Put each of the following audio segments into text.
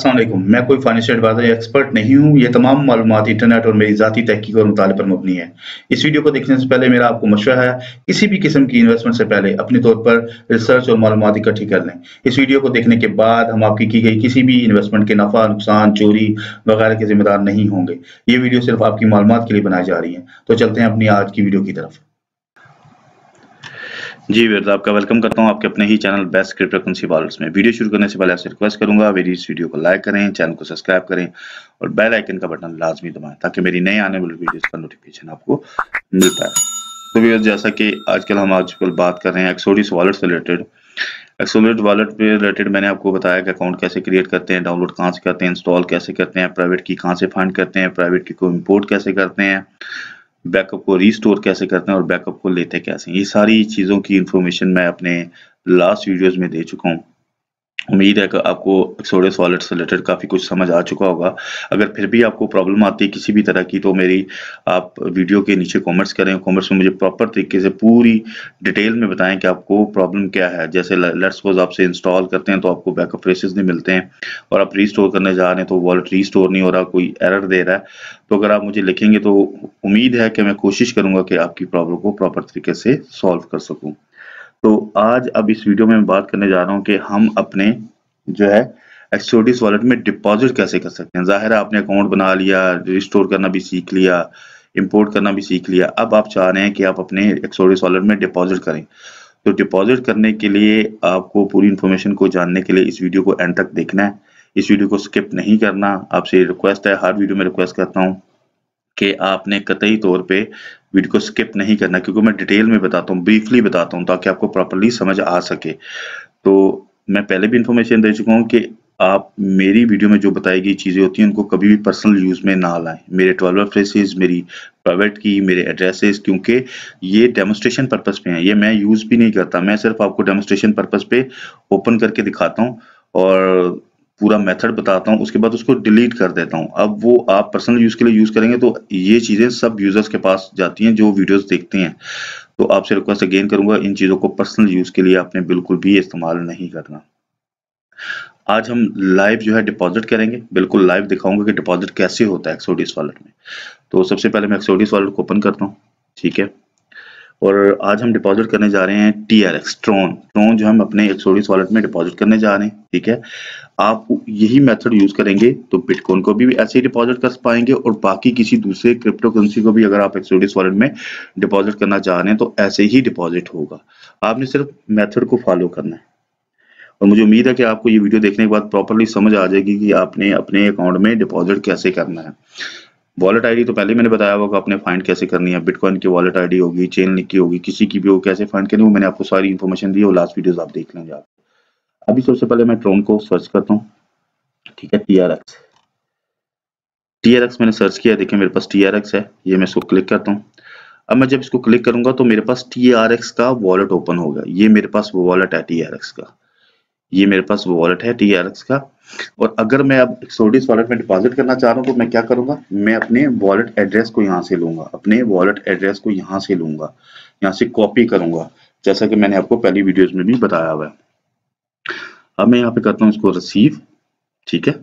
असलम मैं कोई financial adviser या एक्सपर्ट नहीं हूँ। ये तमाम मालूम इंटरनेट और मेरी ज़ाती तहकीक और मुताले पर मबनी है। इस वीडियो को देखने से पहले मेरा आपको मशवरा है, किसी भी किस्म की इन्वेस्टमेंट से पहले अपने तौर पर रिसर्च और मालूम इकट्ठी कर लें। इस वीडियो को देखने के बाद हम आपकी की गई किसी भी इन्वेस्टमेंट के नफ़ा, नुकसान, चोरी वगैरह के जिम्मेदार नहीं होंगे। ये वीडियो सिर्फ़ आपकी मालूम के लिए बनाई जा रही है। तो चलते हैं अपनी आज की वीडियो की तरफ़। जी वीर आपका वेलकम करता हूँ आपके अपने ही channel best cryptocurrency wallets में। वीडियो शुरू करने से पहले आपसे रिक्वेस्ट करूँगा, मेरी इस वीडियो को लाइक करें चैनल को सब्सक्राइब करें और बेल आइकन का बटन लाजमी दबाएँ, ताकि मेरी नई आने वाली वीडियोस का नोटिफिकेशन आपको मिल पाए तो वीर जैसा कि आजकल हम आजकल बात कर रहे हैं एक्सोडिस वॉलेट से रिलेटेड एक्सोलेट वॉलेट पे रिलेटेड मैंने आपको बताया कि अकाउंट कैसे क्रिएट करते हैं डाउनलोड कहाँ से करते हैं इंस्टॉल कैसे करते हैं प्राइवेट की कहाँ से फाइंड करते हैं प्राइवेट की को इम्पोर्ट कैसे करते हैं। बैकअप को रिस्टोर कैसे करते हैं और बैकअप को लेते कैसे ये सारी चीज़ों की इन्फॉर्मेशन मैं अपने लास्ट वीडियोज़ में दे चुका हूँ। उम्मीद है कि आपको एक्सोडस वॉलेट से रिलेटेड काफ़ी कुछ समझ आ चुका होगा। अगर फिर भी आपको प्रॉब्लम आती है किसी भी तरह की तो मेरी, आप वीडियो के नीचे कमेंट्स करें। कमेंट्स में मुझे प्रॉपर तरीके से पूरी डिटेल में बताएँ कि आपको प्रॉब्लम क्या है। जैसे लेट्स सपोज़ आपसे इंस्टॉल करते हैं तो आपको बैकअप फ्रेसेस नहीं मिलते हैं और आप रीस्टोर करने जा रहे हैं तो वॉलेट रीस्टोर नहीं हो रहा, कोई एरर दे रहा है। तो अगर आप मुझे लिखेंगे तो उम्मीद है कि मैं कोशिश करूँगा कि आपकी प्रॉब्लम को प्रॉपर तरीके से सॉल्व कर सकूँ। तो आज अब इस वीडियो में मैं बात करने जा रहा हूँ कि हम अपने जो है एक्सोडिस वॉलेट में डिपॉजिट कैसे कर सकते हैं। ज़ाहिर है, आपने अकाउंट बना लिया, रिस्टोर करना भी सीख लिया, इंपोर्ट करना भी सीख लिया। अब आप चाह रहे हैं कि आप अपने एक्सोडिस वॉलेट में डिपॉजिट करें। तो डिपॉजिट करने के लिए आपको पूरी इन्फॉर्मेशन को जानने के लिए इस वीडियो को एंड तक देखना है। इस वीडियो को स्किप नहीं करना। आपसे रिक्वेस्ट है, हर वीडियो में रिक्वेस्ट करता हूँ कि आपने कतई तौर पे वीडियो को स्किप नहीं करना, क्योंकि मैं डिटेल में बताता हूँ, ब्रीफली बताता हूँ, ताकि आपको प्रॉपरली समझ आ सके। तो मैं पहले भी इंफॉर्मेशन दे चुका हूँ कि आप मेरी वीडियो में जो बताई गई चीज़ें होती हैं, उनको कभी भी पर्सनल यूज़ में ना लाएँ। मेरे ट्वेल्व फ्रेसेस मेरी प्राइवेट की, मेरे एड्रेसेस क्योंकि ये डेमोस्ट्रेशन पर्पस पे हैं। ये मैं यूज़ भी नहीं करता। मैं सिर्फ़ आपको डेमोस्ट्रेशन पर्पस पे ओपन करके दिखाता हूँ, और पूरा मेथड बताता हूँ, उसके बाद उसको डिलीट कर देता हूँ। अब वो आप पर्सनल यूज़ के लिए यूज़ करेंगे तो ये चीज़ें सब यूज़र्स के पास जाती हैं जो वीडियोस देखते हैं। तो आपसे रिक्वेस्ट अगेन करूँगा, इन चीज़ों को पर्सनल यूज़ के लिए आपने बिल्कुल भी इस्तेमाल नहीं करना। आज हम लाइव जो है डिपॉजिट करेंगे। बिल्कुल लाइव दिखाऊँगा कि डिपॉजिट कैसे होता है एक्सोडिस वॉलेट में। तो सबसे पहले मैं एक्सोडिस वॉलेट को ओपन करता हूँ। ठीक है? और आज हम डिपॉजिट करने जा रहे हैं T R X Tron Tron जो हम अपने एक्सोडिस वॉलेट में डिपॉजिट करने जा रहे हैं, ठीक है? आप यही मेथड यूज़ करेंगे तो बिटकॉइन को भी ऐसे ही डिपॉजिट कर पाएँगे और बाकी किसी दूसरे क्रिप्टो करेंसी को भी अगर आप एक्सोडिस वॉलेट में डिपॉजिट करना चाह रहे हैं तो ऐसे ही डिपॉजिट होगा। आपने सिर्फ़ मेथड को फॉलो करना है। और मुझे उम्मीद है कि आपको ये वीडियो देखने के बाद प्रॉपरली समझ आ जाएगी कि आपने अपने अकाउंट में डिपॉजिट कैसे करना है। वॉलेट आईडी तो पहले मैंने बताया होगा आपने फाइंड कैसे करनी है। बिटकॉइन की वॉलेट आईडी होगी चेन लिंक की होगी, किसी की भी हो, कैसे फाइंड करनी वो मैंने आपको सारी इन्फॉर्मेशन दी और लास्ट वीडियोस आप देख लेंगे आप अभी सबसे पहले मैं ट्रोन को सर्च करता हूँ। ठीक है टी आर एक्स मैंने सर्च किया देखिए मेरे पास टी आर एक्स है, ये मैं इसको क्लिक करता हूँ। अब मैं जब इसको क्लिक करूँगा तो मेरे पास टी आर एक्स का वॉलेट ओपन होगा। ये मेरे पास वॉलेट है टी आर एक्स का। ये मेरे पास वॉलेट है टीआरएक्स का। और अगर मैं अब सोडिस वॉलेट में डिपॉजिट करना चाह रहा हूँ तो मैं क्या करूँगा? मैं अपने वॉलेट एड्रेस को यहाँ से लूँगा। अपने वॉलेट एड्रेस को यहाँ से लूँगा। यहाँ से कॉपी करूँगा। जैसा कि मैंने आपको पहली वीडियोस में भी बताया हुआ है। अब मैं यहाँ पे करता हूँ इसको रिसीव ठीक है?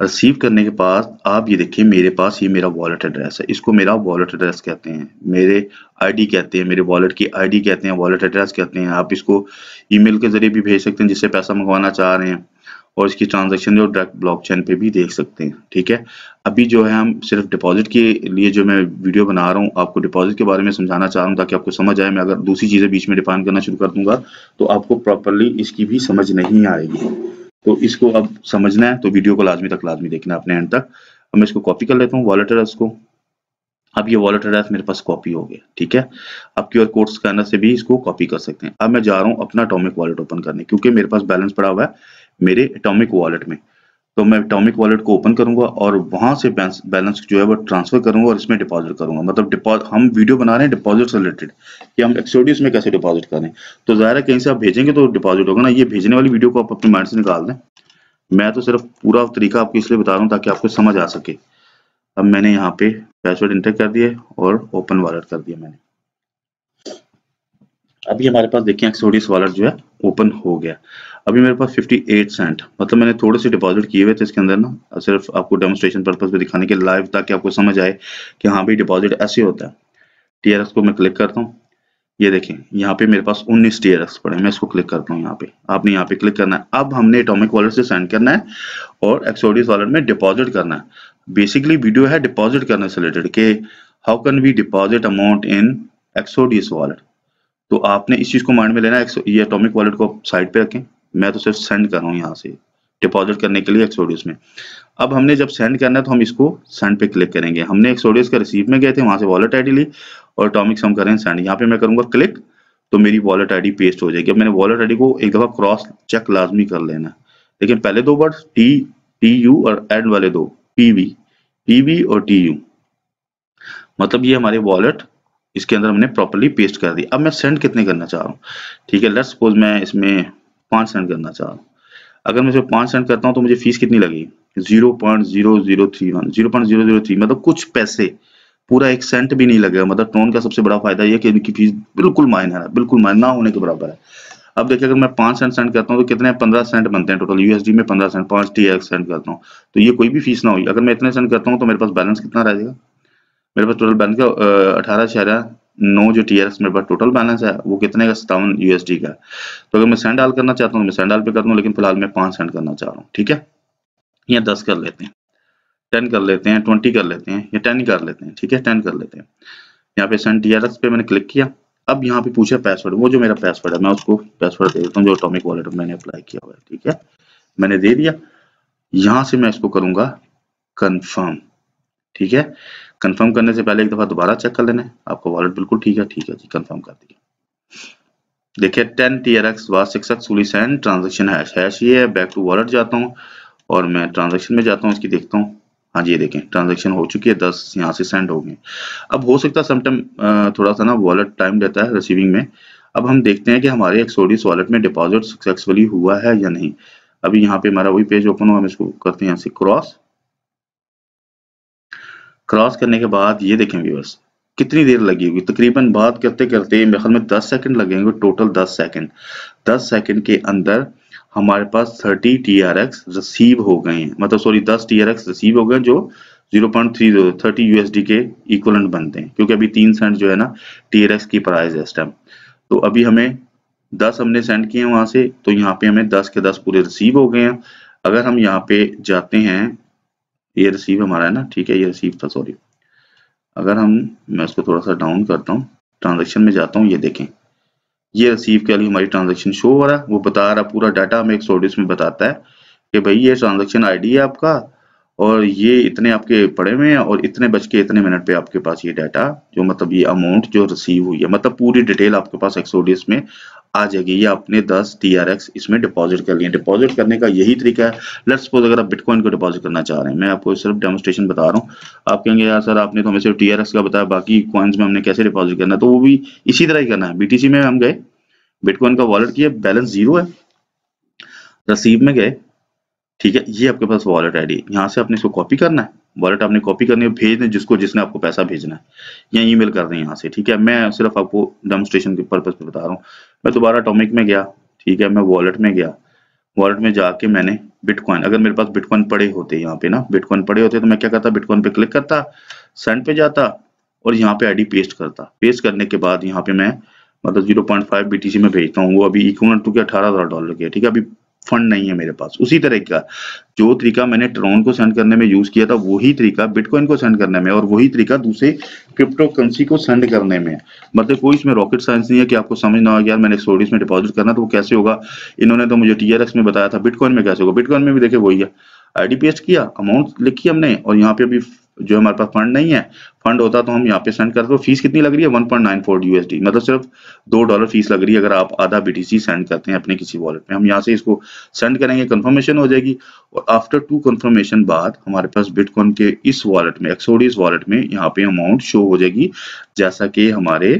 रिसीव करने के बाद आप ये देखिए, मेरे पास ये मेरा वॉलेट एड्रेस है। इसको मेरा वॉलेट एड्रेस कहते हैं। मेरे आईडी कहते हैं, मेरे वॉलेट की आईडी कहते हैं वॉलेट एड्रेस कहते हैं। आप इसको ईमेल के ज़रिए भी भेज सकते हैं, जिससे पैसा मंगवाना चाह रहे हैं। और इसकी ट्रांजेक्शन जो डायरेक्ट ब्लॉकचेन पे भी देख सकते हैं, ठीक है? अभी जो है, हम सिर्फ़ डिपॉजिट के लिए जो मैं वीडियो बना रहा हूँ, आपको डिपॉजिट के बारे में समझाना चाह रहा हूँ, ताकि आपको समझ आए। मैं अगर दूसरी चीज़ें बीच में डिफाइन करना शुरू कर दूँगा तो आपको प्रॉपरली इसकी भी समझ नहीं आएगी। तो इसको अब समझना है तो वीडियो को लाजमी तक लाजमी देखना अपने एंड तक। अब मैं इसको कॉपी कर लेता हूँ वॉलेट एड्रेस को। अब ये वॉलेट एड्रेस मेरे पास कॉपी हो गया, ठीक है? अब क्यू आर कोड स्कैनर से भी इसको कॉपी कर सकते हैं। अब मैं जा रहा हूँ अपना अटोमिक वॉलेट ओपन करने, क्योंकि मेरे पास बैलेंस पड़ा हुआ है मेरे अटोमिक वॉलेट में। तो मैं एटॉमिक वॉलेट को ओपन करूँगा और वहाँ से बैलेंस जो है वो ट्रांसफ़र करूँगा और इसमें डिपॉजिट करूँगा। मतलब हम वीडियो बना रहे हैं डिपॉजिट से रिलेटेड कि हम एक्सोडियस में कैसे डिपॉजिट करें तो ज़ाहिर है कहीं से आप भेजेंगे तो डिपॉजिट होगा ना। ये भेजने वाली वीडियो को आप अपने माइंड से निकाल दें। मैं तो सिर्फ़ पूरा तरीका आपको इसलिए बता रहा हूँ ताकि आपको समझ आ सके। अब मैंने यहाँ पे पासवर्ड इंटर कर दिए और ओपन वॉलेट कर दिया मैंने। अभी हमारे पास देखिए एक्सोडिस वॉलेट जो है ओपन हो गया। अभी मेरे पास 58 सेंट मतलब मैंने थोड़े से डिपॉजिट किए हुए थे इसके अंदर ना, सिर्फ़ आपको डेमोस्ट्रेशन पर्पज पे दिखाने के लाइव ताकि आपको समझ आए कि हाँ भाई डिपॉजिट ऐसे होता है। टीआरएक्स को मैं क्लिक करता हूँ। ये देखें यहाँ पे मेरे पास 19 टीआरएक्स पड़े मैं इसको क्लिक करता हूँ यहाँ पे। आपने यहाँ पे क्लिक करना है। अब हमने एटॉमिक वॉलेट से सेंड करना है और एक्सोडिस वॉलेट में डिपॉजिट करना है। बेसिकली वीडियो है डिपॉजिट करने से रिलेटेड के how can we deposit amount in Exodus wallet तो आपने इस चीज़ को माइंड में लेना है ये एटॉमिक वॉलेट को साइड पे रखें। मैं तो सिर्फ़ सेंड कर रहा हूँ यहाँ से। डिपॉजिट करने के लिए एक्सोडियस में। अब हमने जब सेंड करना है तो हम इसको सेंड पे क्लिक करेंगे। हमने एक्सोडियस का रिसीव में गए थे, वहाँ से वॉलेट आईडी ली और अटोमिक्स हम करें सेंड यहाँ पे मैं करूँगा क्लिक तो मेरी वॉलेट आईडी पेस्ट हो जाएगी। अब मैंने वॉलेट आईडी को एक दफ़ा क्रॉस चेक लाजमी कर लेना लेकिन पहले दो वर्ड टी टी यू और एड वाले दो पीवी पीवी और टी यू मतलब ये हमारे वॉलेट इसके अंदर हमने प्रॉपरली पेस्ट कर दी अब मैं सेंड कितने करना चाह रहा हूँ? ठीक है लेट्स सपोज़ मैं इसमें पाँच सेंड करना चाह रहा हूँ। अगर मैं इसमें पाँच सेंड करता हूँ तो मुझे फ़ीस कितनी लगेगी? Zero point zero zero three one zero point zero zero three मतलब कुछ पैसे। पूरा एक सेंट भी नहीं लगेगा। मतलब टोन का सबसे बड़ा फ़ायदा यह कि इनकी फ़ीस बिल्कुल मायने है। बिल्कुल मायने ना होने के बराबर है। अब देखिए, अगर मैं पाँच सेंट सेंड करता हूँ तो कितने पंद्रह सेंट बनते हैं टोटल यूएसडी में पंद्रह सेंट पाँच टी एक्स सेंड करता हूँ। तो ये कोई भी फ़ीस ना हुई अगर मैं इतने सेंड करता हूँ तो मेरे पास बैलेंस कितना रह जाएगा? मेरे पास टोटल बैलेंस का अठारह शहरा नौ जो टी मेरे पास टोटल बैलेंस है, वो कितने का? सतावन यूएसडी का। तो अगर मैं सेंड डाल करना चाहता हूँ, मैं सेंड डाल पे कर दूँ, लेकिन फ़िलहाल मैं पाँच सेंड करना चाह रहा हूँ, ठीक है? या दस कर लेते हैं। टेन कर लेते हैं ट्वेंटी कर लेते हैं, या टेन कर लेते हैं, ठीक है? टेन कर लेते हैं। यहाँ पे सेंड टी पे मैंने क्लिक किया। अब यहाँ पे पूछा पासवर्ड वो जो मेरा पासवर्ड है, मैं उसको पासवर्ड दे देता हूँ, जो अटोमिक वॉलेट मैंने अप्लाई किया हुआ है, ठीक है? मैंने दे दिया। यहाँ से मैं इसको करूँगा कंफर्म ठीक है? कंफर्म करने से पहले एक दफ़ा दोबारा चेक कर लेना आपका वॉलेट बिल्कुल ठीक है ठीक है जी कंफर्म कर दिया। देखिए ten T R X successfully send transaction hash hash ये है बैक टू वॉलेट जाता हूँ और मैं ट्रांजेक्शन में जाता हूँ, इसकी देखता हूँ। हाँ जी, ये देखें ट्रांजेक्शन हो चुकी है, दस यहाँ से सेंड हो गए। अब हो सकता है समटाइम थोड़ा सा ना वॉलेट टाइम रहता है रिसीविंग में। अब हम देखते हैं कि हमारे एक्सोडिस वॉलेट में डिपॉजिट सक्सेसफुली हुआ है या नहीं। अभी यहाँ पे हमारा वही पेज ओपन हुआ, हम इसको करते हैं यहाँ से क्रॉस क्रॉस करने के बाद ये देखें व्यूअर्स कितनी देर लगी होगी? तकरीबन बात करते करते मेरे ख्याल में दस सेकंड लगेंगे टोटल दस सेकंड दस सेकंड के अंदर हमारे पास thirty T R X receive हो गए हैं। मतलब सॉरी दस टी आर एक्स रिसीव हो गए जो zero point three thirty USD के इक्वलेंट बनते हैं। क्योंकि अभी तीन सेंट जो है ना टी आर एक्स की प्राइस है इस टाइम तो अभी हमें दस हमने सेंड किए वहाँ से तो यहाँ पे हमें दस के दस पूरे रिसीव हो गए हैं। अगर हम यहाँ पे जाते हैं ये रिसीव हमारा है ना? ठीक है, ये रिसीव था सॉरी अगर हम, मैं उसको थोड़ा सा डाउन करता हूँ ट्रांजेक्शन में जाता हूँ, ये देखें। ये रिसीव के लिए हमारी ट्रांजेक्शन शो हो रहा है। वो बता रहा, पूरा डाटा हमें एक सोडिस में बताता है कि भाई ये ट्रांजेक्शन आईडी है आपका और ये इतने आपके पड़े हुए हैं और इतने बज के इतने मिनट पे आपके पास ये डाटा जो मतलब ये अमाउंट जो रिसीव हुई है मतलब पूरी डिटेल आपके पास एक्सोडियस में आ जाएगी। ये आपने 10 टीआरएक्स इसमें डिपॉजिट कर लिए। डिपॉजिट करने का यही तरीका है। लेट्स सपोज़ अगर आप बिटकॉइन को डिपॉजिट करना चाह रहे हैं, मैं आपको सिर्फ़ डेमोस्ट्रेशन बता रहा हूँ। आप कहेंगे, यार सर आपने तो हमें सिर्फ़ टीआरएक्स का बताया, बाकी कॉइन्स में हमने कैसे डिपॉजिट करना तो वो भी इसी तरह ही करना है। बीटीसी में हम गए बिटकॉइन का वॉलेट किया बैलेंस ज़ीरो है। रसीव में गए ठीक है, ये आपके पास वॉलेट आईडी यहाँ से आपने इसको कॉपी करना है। वॉलेट आपने कॉपी करनी है भेज दें जिसको, जिसने आपको पैसा भेजना है। या ईमेल कर दें यहाँ से, ठीक है? मैं सिर्फ़ आपको डेमोस्ट्रेशन के पर्पज पे बता रहा हूँ। मैं दोबारा टॉमिक में गया, ठीक है? मैं वॉलेट में गया। वॉलेट में जाके मैंने बिटकॉइन अगर मेरे पास बिटकॉइन पड़े होते यहाँ पे ना बिटकॉइन पड़े होते तो मैं क्या करता बिटकॉइन पे क्लिक करता सेंड पे जाता और यहाँ पे आईडी पेस्ट करता। पेस्ट करने के बाद यहाँ पे मैं मतलब 0.5 बीटीसी में भेजता हूँ। वो अभी इक्वल टू के अठारह डॉलर के ठीक है? अभी फंड नहीं है मेरे पास। उसी तरह का जो तरीका मैंने ट्रोन को सेंड करने में यूज़ किया था, वही तरीका बिटकॉइन को सेंड करने में और वही तरीका दूसरे क्रिप्टो करेंसी को सेंड करने में। मतलब कोई इसमें रॉकेट साइंस नहीं है कि आपको समझ ना हो यार मैंने स्टोरीज में डिपॉजिट करना तो वो कैसे होगा? इन्होंने तो मुझे टीआरएक्स में बताया था बिटकॉइन में कैसे होगा? बिटकॉइन में भी देखे वही है। आईडी पेस्ट किया अमाउंट लिखी हमने और यहाँ पे अभी जो हमारे पास फंड नहीं है। फंड होता तो हम यहाँ पे सेंड करते तो फ़ीस कितनी लग रही है? 1.94 यूएसडी मतलब सिर्फ़ दो डॉलर फ़ीस लग रही है अगर आप आधा बीटीसी सेंड करते हैं अपने किसी वॉलेट में। हम यहाँ से इसको सेंड करेंगे कंफर्मेशन हो जाएगी। और आफ्टर टू कंफर्मेशन बाद हमारे पास बिटकॉइन के इस वॉलेट में एक्सोडिस वॉलेट में यहाँ पे अमाउंट शो हो जाएगी। जैसा कि हमारे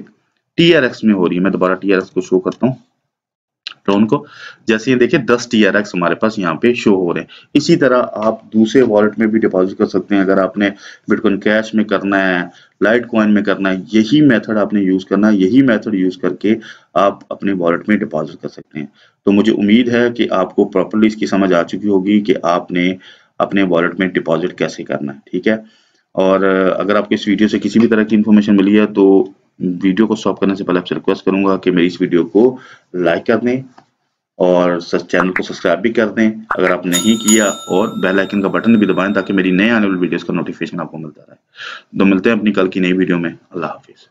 टीआरएक्स में हो रही है। मैं दोबारा टी को शो करता हूँ। ड्रोन को जैसे ये देखिए, दस टी आर एक्स हमारे पास यहाँ पे शो हो रहे हैं। इसी तरह आप दूसरे वॉलेट में भी डिपॉजिट कर सकते हैं। अगर आपने बिटकॉइन कैश में करना है लाइट कॉइन में करना है, यही मेथड आपने यूज़ करना है। यही मेथड यूज़ करके आप अपने वॉलेट में डिपॉजिट कर सकते हैं। तो मुझे उम्मीद है कि आपको प्रॉपरली इसकी समझ आ चुकी होगी कि आपने अपने वॉलेट में डिपॉजिट कैसे करना है, ठीक है? और अगर आपको इस वीडियो से किसी भी तरह की इन्फॉर्मेशन मिली है तो वीडियो को स्टॉप करने से पहले आपसे रिक्वेस्ट करूँगा कि मेरी इस वीडियो को लाइक कर दें और चैनल को सब्सक्राइब भी कर दें। अगर आप नहीं किया और बेल आइकन का बटन भी दबाएँ ताकि मेरी नए आने वाली वीडियोस का नोटिफिकेशन आपको मिलता रहे। तो मिलते हैं अपनी कल की नई वीडियो में। अल्लाह हाफिज़।